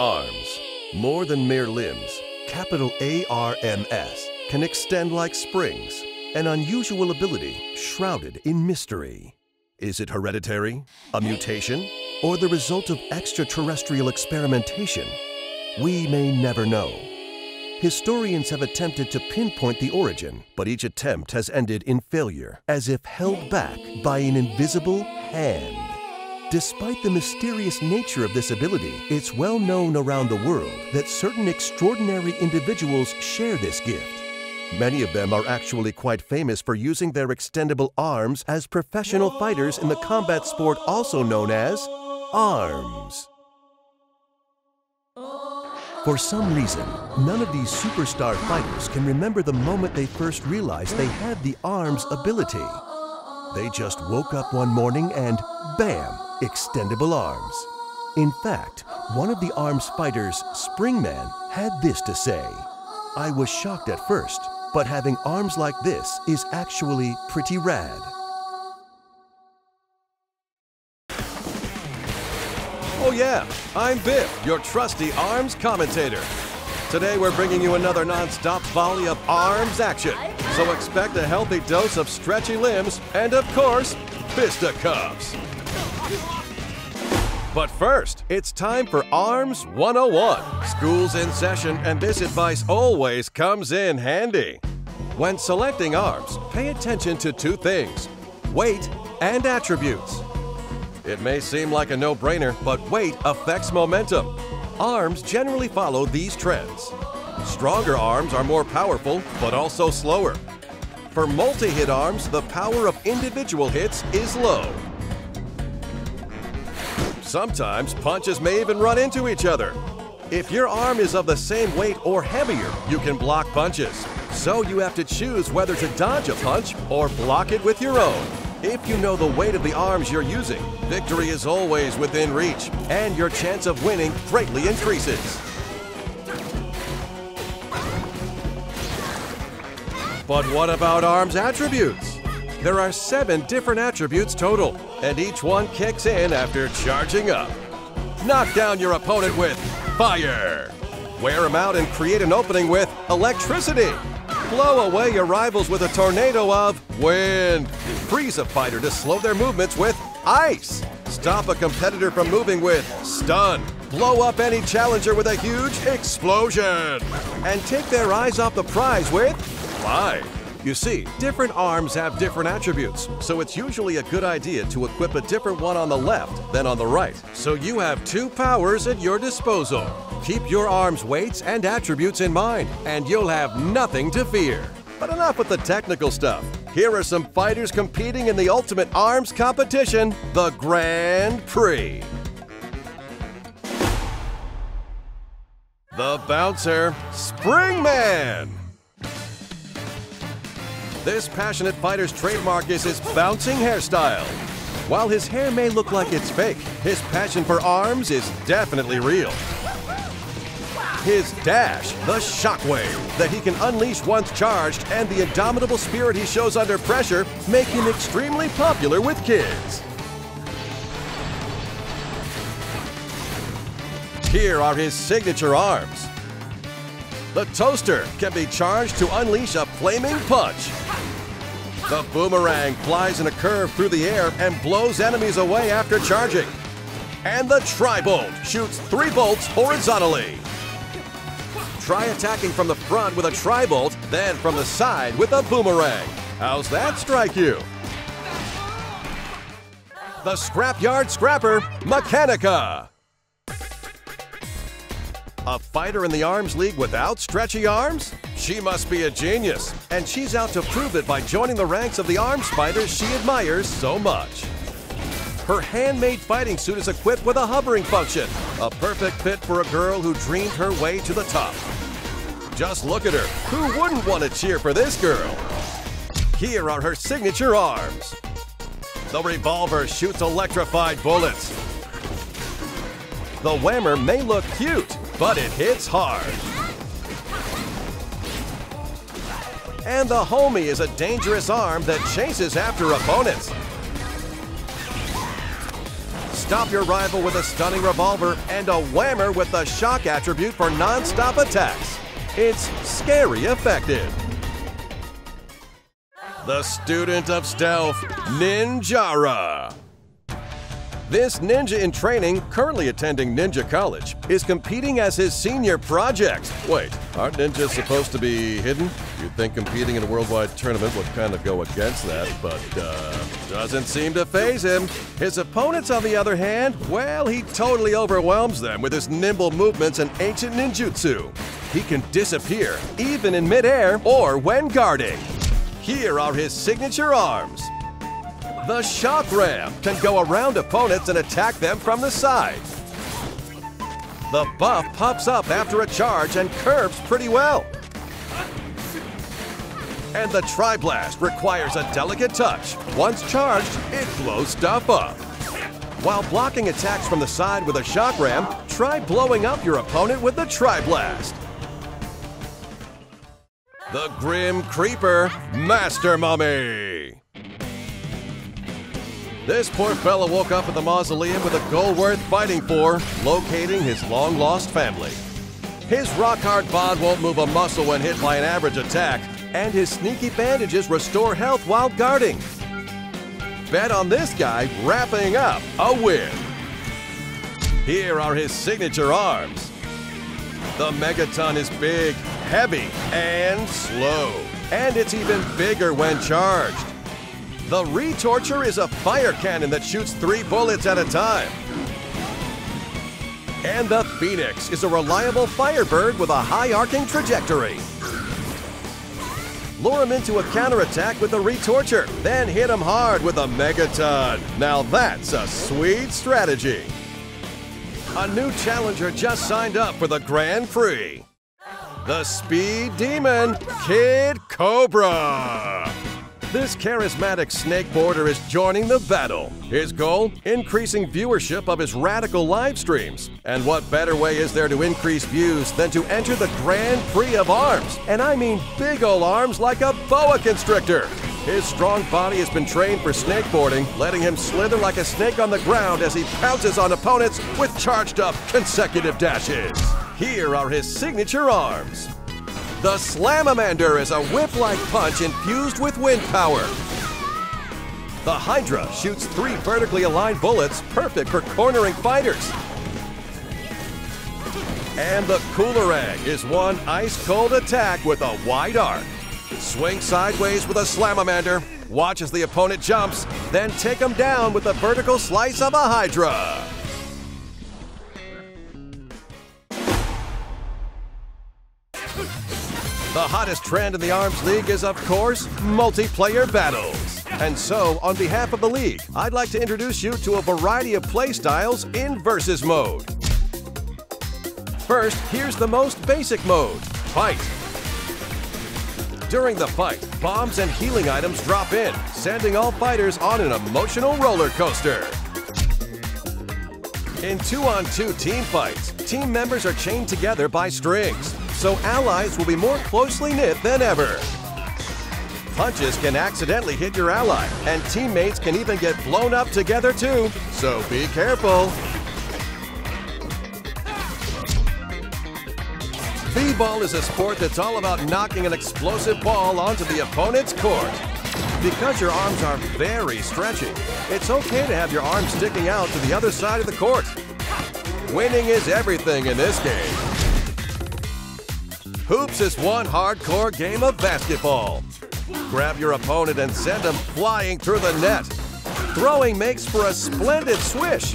Arms. More than mere limbs, capital A-R-M-S can extend like springs, an unusual ability shrouded in mystery. Is it hereditary, a mutation, or the result of extraterrestrial experimentation? We may never know. Historians have attempted to pinpoint the origin, but each attempt has ended in failure, as if held back by an invisible hand. Despite the mysterious nature of this ability, it's well known around the world that certain extraordinary individuals share this gift. Many of them are actually quite famous for using their extendable arms as professional fighters in the combat sport also known as ARMS. For some reason, none of these superstar fighters can remember the moment they first realized they had the ARMS ability. They just woke up one morning and bam, extendable arms. In fact, one of the ARMS fighters, Springman, had this to say I was shocked at first, but having arms like this is actually pretty rad. Oh yeah, I'm Biff, your trusty ARMS commentator. Today we're bringing you another non-stop volley of ARMS action. So expect a healthy dose of stretchy limbs and of course, fisticuffs. But first, it's time for ARMS 101. School's in session and this advice always comes in handy. When selecting arms, pay attention to two things, weight and attributes. It may seem like a no-brainer, but weight affects momentum. Arms generally follow these trends. Stronger arms are more powerful, but also slower. For multi-hit arms, the power of individual hits is low. Sometimes punches may even run into each other. If your arm is of the same weight or heavier, you can block punches. So you have to choose whether to dodge a punch or block it with your own. If you know the weight of the arms you're using, victory is always within reach, and your chance of winning greatly increases. But what about arms attributes? There are seven different attributes total, and each one kicks in after charging up. Knock down your opponent with fire. Wear him out and create an opening with electricity. Blow away your rivals with a tornado of wind. Freeze a fighter to slow their movements with ice. Stop a competitor from moving with stun. Blow up any challenger with a huge explosion. And take their eyes off the prize with fly. You see, different arms have different attributes, so it's usually a good idea to equip a different one on the left than on the right, so you have two powers at your disposal. Keep your arms' weights and attributes in mind, and you'll have nothing to fear. But enough with the technical stuff. Here are some fighters competing in the Ultimate Arms competition, the Grand Prix. The bouncer, Springman. This passionate fighter's trademark is his bouncing hairstyle. While his hair may look like it's fake, his passion for arms is definitely real. His dash, the shockwave, that he can unleash once charged, and the indomitable spirit he shows under pressure make him extremely popular with kids. Here are his signature arms. The toaster can be charged to unleash a flaming punch. The boomerang flies in a curve through the air and blows enemies away after charging. And the tri-bolt shoots three bolts horizontally. Try attacking from the front with a tri-bolt, then from the side with a boomerang. How's that strike you? The Scrapyard Scrapper, Mechanica. A fighter in the Arms League without stretchy arms? She must be a genius, and she's out to prove it by joining the ranks of the arms fighters she admires so much. Her handmade fighting suit is equipped with a hovering function, a perfect fit for a girl who dreamed her way to the top. Just look at her. Who wouldn't want to cheer for this girl? Here are her signature arms. The revolver shoots electrified bullets. The whammer may look cute, but it hits hard. And the homie is a dangerous arm that chases after opponents. stop your rival with a stunning revolver and a whammer with the shock attribute for non-stop attacks. It's scary effective. The student of stealth, Ninjara. This ninja in training, currently attending Ninja College, is competing as his senior project. Wait, aren't ninjas supposed to be hidden? You'd think competing in a worldwide tournament would kind of go against that, but uh, doesn't seem to phase him. His opponents, on the other hand, well, he totally overwhelms them with his nimble movements and ancient ninjutsu. He can disappear, even in midair or when guarding. Here are his signature arms. The Chakram can go around opponents and attack them from the side. The buff pops up after a charge and curves pretty well. And the Tri-Blast requires a delicate touch. Once charged, it blows stuff up. While blocking attacks from the side with a Chakram, try blowing up your opponent with the Tri-Blast. The Grim Creeper Master Mummy. This poor fellow woke up at the mausoleum with a goal worth fighting for, locating his long lost family. His rock hard bond won't move a muscle when hit by an average attack, and his sneaky bandages restore health while guarding. Bet on this guy wrapping up a win. Here are his signature arms. The Megaton is big, heavy, and slow. And it's even bigger when charged. The Retorcher is a fire cannon that shoots three bullets at a time. And the Phoenix is a reliable firebird with a high arcing trajectory. Lure him into a counterattack with the Retorcher, then hit him hard with a Megaton. Now that's a sweet strategy. A new challenger just signed up for the Grand Prix. The Speed Demon, Kid Cobra. This charismatic snakeboarder is joining the battle. His goal? Increasing viewership of his radical live streams. And what better way is there to increase views than to enter the Grand Prix of Arms? And I mean big ol' arms like a boa constrictor. His strong body has been trained for snakeboarding, letting him slither like a snake on the ground as he pounces on opponents with charged up consecutive dashes. Here are his signature arms. The Slamamander is a whip-like punch infused with wind power. The Hydra shoots three vertically aligned bullets, perfect for cornering fighters. And the Coolerang is one ice-cold attack with a wide arc. Swing sideways with a Slamamander, watch as the opponent jumps, then take him down with the vertical slice of a Hydra. The hottest trend in the ARMS League is, of course, multiplayer battles. And so, on behalf of the league, I'd like to introduce you to a variety of playstyles in Versus mode. First, here's the most basic mode, Fight. During the fight, bombs and healing items drop in, sending all fighters on an emotional roller coaster. In two-on-two 2 team fights, team members are chained together by strings, so allies will be more closely knit than ever. Punches can accidentally hit your ally, and teammates can even get blown up together too, so be careful. V-ball is a sport that's all about knocking an explosive ball onto the opponent's court. Because your arms are very stretchy, it's okay to have your arms sticking out to the other side of the court. Winning is everything in this game. Hoops is one hardcore game of basketball. Grab your opponent and send them flying through the net. Throwing makes for a splendid swish.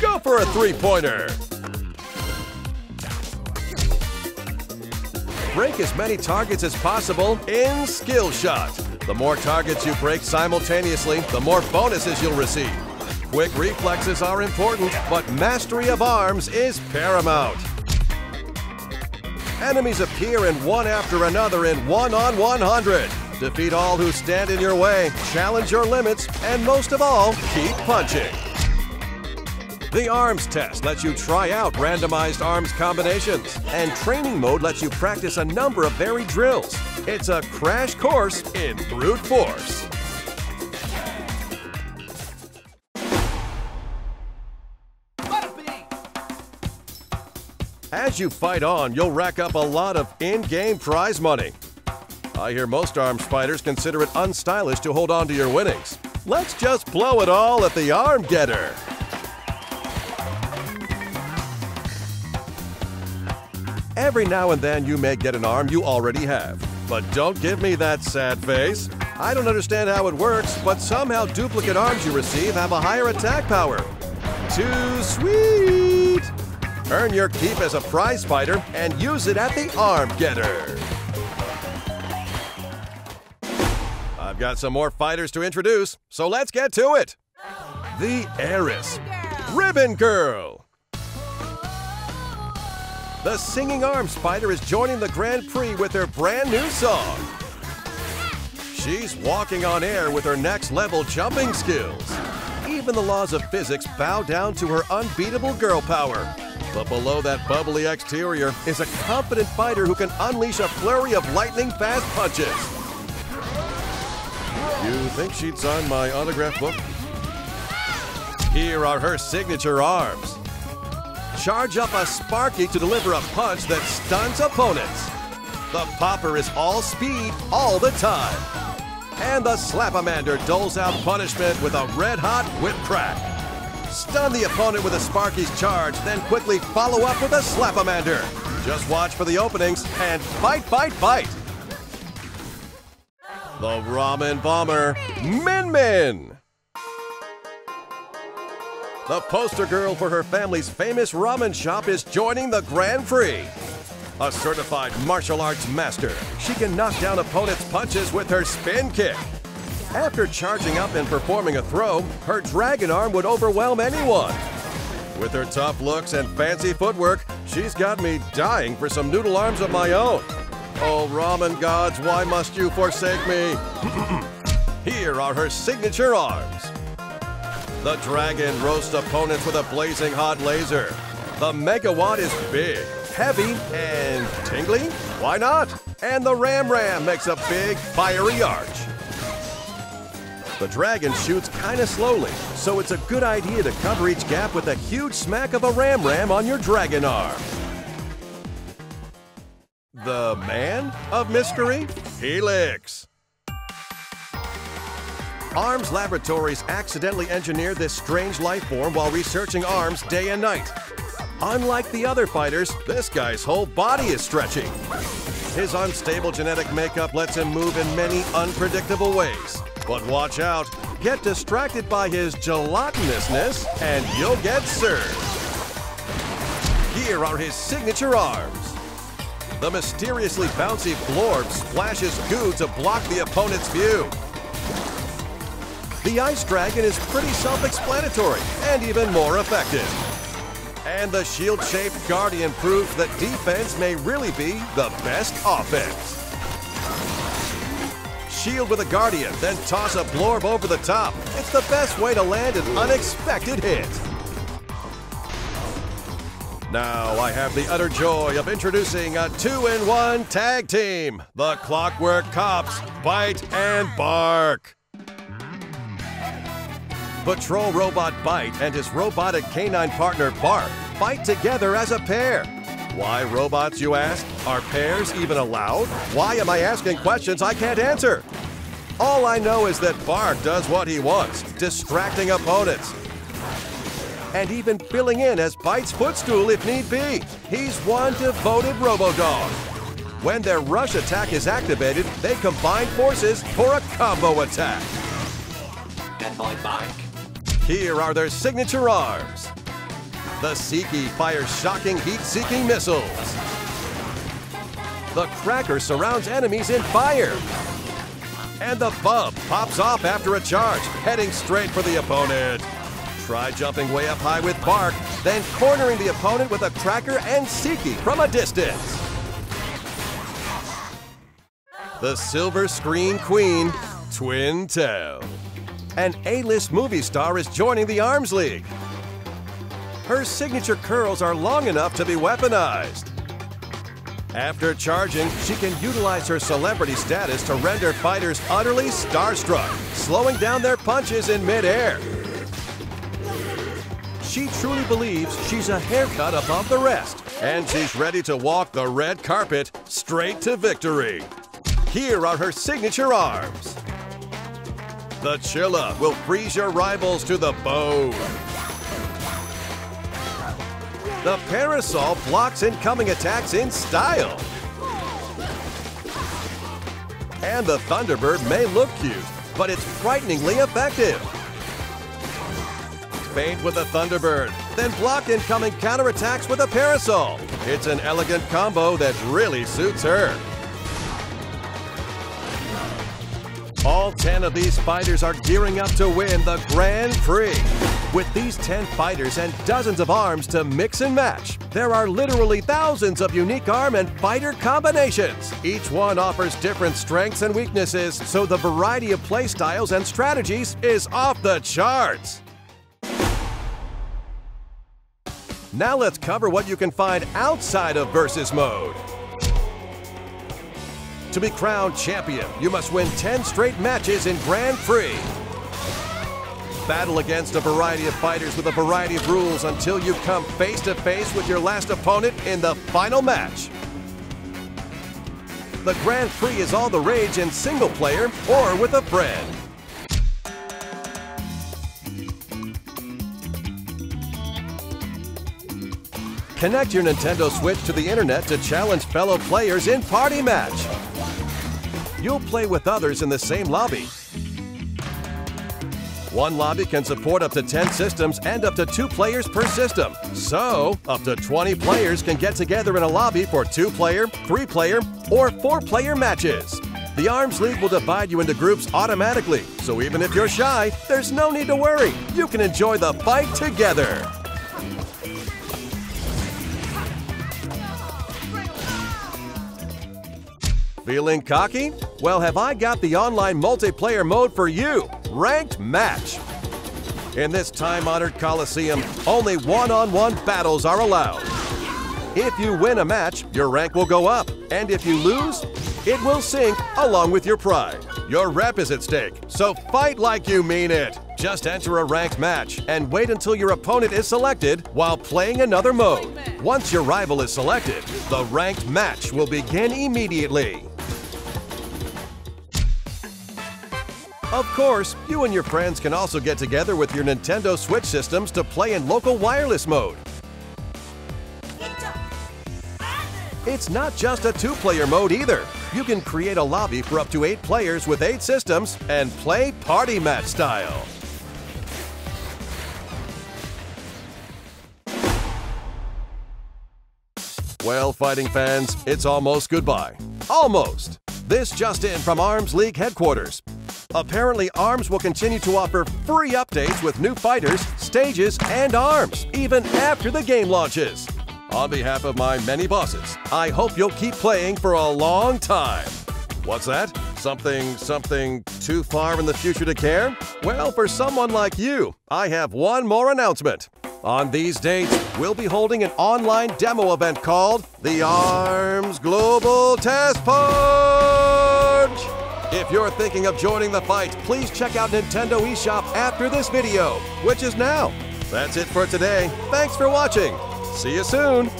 Go for a three-pointer. Break as many targets as possible in Skill Shot. The more targets you break simultaneously, the more bonuses you'll receive. Quick reflexes are important, but mastery of arms is paramount. Enemies appear in one after another in 1 on 100. Defeat all who stand in your way, challenge your limits, and most of all, keep punching. The ARMS test lets you try out randomized arms combinations, and training mode lets you practice a number of varied drills. It's a crash course in brute force. As you fight on, you'll rack up a lot of in-game prize money. I hear most arms fighters consider it unstylish to hold on to your winnings. Let's just blow it all at the arm getter. Every now and then you may get an arm you already have. But don't give me that sad face. I don't understand how it works, but somehow duplicate arms you receive have a higher attack power. Too sweet! Earn your keep as a prize fighter and use it at the arm getter. I've got some more fighters to introduce, so let's get to it. The Heiress, Ribbon Girl. The Singing Arms Fighter is joining the Grand Prix with her brand new song. She's walking on air with her next level jumping skills. Even the laws of physics bow down to her unbeatable girl power. But below that bubbly exterior is a confident fighter who can unleash a flurry of lightning fast punches. You think she'd sign my autograph book? Here are her signature arms. Charge up a Sparky to deliver a punch that stuns opponents. The Popper is all speed all the time. And the Slapamander doles out punishment with a red-hot whip crack. Stun the opponent with a Sparky's charge, then quickly follow up with a Slapamander. Just watch for the openings and fight, fight, fight. The Ramen Bomber, Min Min. The poster girl for her family's famous ramen shop is joining the Grand Prix. A certified martial arts master, she can knock down opponents' punches with her spin kick. After charging up and performing a throw, her dragon arm would overwhelm anyone. With her tough looks and fancy footwork, she's got me dying for some noodle arms of my own. Oh, ramen gods, why must you forsake me? Here are her signature arms. The dragon roasts opponents with a blazing hot laser. The megawatt is big, heavy, and tingly? Why not? And the Ramram makes a big, fiery arch. The dragon shoots kinda slowly, so it's a good idea to cover each gap with a huge smack of a Ramram on your dragon arm. The man of mystery? Helix. ARMS Laboratories accidentally engineered this strange life form while researching arms day and night. Unlike the other fighters, this guy's whole body is stretching. His unstable genetic makeup lets him move in many unpredictable ways. But watch out, get distracted by his gelatinousness, and you'll get served. Here are his signature arms. The mysteriously bouncy Blorb splashes goo to block the opponent's view. The Ice Dragon is pretty self-explanatory and even more effective. And the shield-shaped Guardian proves that defense may really be the best offense. Shield with a Guardian, then toss a Blorb over the top. It's the best way to land an unexpected hit. Now I have the utter joy of introducing a two-in-one tag team, the Clockwork Cops, Byte and Barq. Patrol Robot Byte and his robotic canine partner Barq fight together as a pair. Why robots, you ask? Are pairs even allowed? Why am I asking questions I can't answer? All I know is that Barq does what he wants, distracting opponents. And even filling in as Byte's footstool if need be. He's one devoted Robodog. When their rush attack is activated, they combine forces for a combo attack. And my bike. Here are their signature arms. The Seekie fires shocking heat-seeking missiles. The Cracker surrounds enemies in fire. And the Bubb pops off after a charge, heading straight for the opponent. Try jumping way up high with Barq, then cornering the opponent with a Cracker and Seekie from a distance. The Silver Screen Queen, Twintelle an A-list movie star is joining the Arms League. Her signature curls are long enough to be weaponized. After charging, she can utilize her celebrity status to render fighters utterly starstruck, slowing down their punches in midair. She truly believes she's a haircut above the rest, And she's ready to walk the red carpet straight to victory. Here are her signature arms. The Chilla will freeze your rivals to the bone. The Parasol blocks incoming attacks in style. And the Thunderbird may look cute, but it's frighteningly effective. Feint with a Thunderbird, then block incoming counterattacks with a Parasol. It's an elegant combo that really suits her. All 10 of these fighters are gearing up to win the Grand Prix. With these 10 fighters and dozens of arms to mix and match, there are literally thousands of unique arm and fighter combinations. Each one offers different strengths and weaknesses, so the variety of playstyles and strategies is off the charts. Now let's cover what you can find outside of Versus Mode. To be crowned champion, you must win 10 straight matches in Grand Prix. Battle against a variety of fighters with a variety of rules until you come face to face with your last opponent in the final match. The Grand Prix is all the rage in single player or with a friend. Connect your Nintendo Switch to the internet to challenge fellow players in Party Match. You'll play with others in the same lobby. One lobby can support up to 10 systems and up to two players per system. So, up to 20 players can get together in a lobby for two player, three player, or four player matches. The Arms League will divide you into groups automatically, so even if you're shy, there's no need to worry. You can enjoy the fight together. Feeling cocky? Well, have I got the online multiplayer mode for you? Ranked Match. In this time-honored Coliseum, only one-on-one battles are allowed. If you win a match, your rank will go up, and if you lose, it will sink along with your pride. Your rep is at stake, so fight like you mean it. Just enter a ranked match and wait until your opponent is selected while playing another mode. Once your rival is selected, the ranked match will begin immediately. Of course, you and your friends can also get together with your Nintendo Switch systems to play in local wireless mode. It's not just a two-player mode either. You can create a lobby for up to eight players with eight systems and play party match style. Well, fighting fans, it's almost goodbye. Almost! This just in from Arms League headquarters. Apparently, ARMS will continue to offer free updates with new fighters, stages, and arms, even after the game launches. On behalf of my many bosses, I hope you'll keep playing for a long time. What's that? Something, something too far in the future to care? Well, for someone like you, I have one more announcement. On these dates, we'll be holding an online demo event called the ARMS Global Test Punch! If you're thinking of joining the fight, please check out Nintendo eShop after this video, which is now. That's it for today. Thanks for watching. See you soon.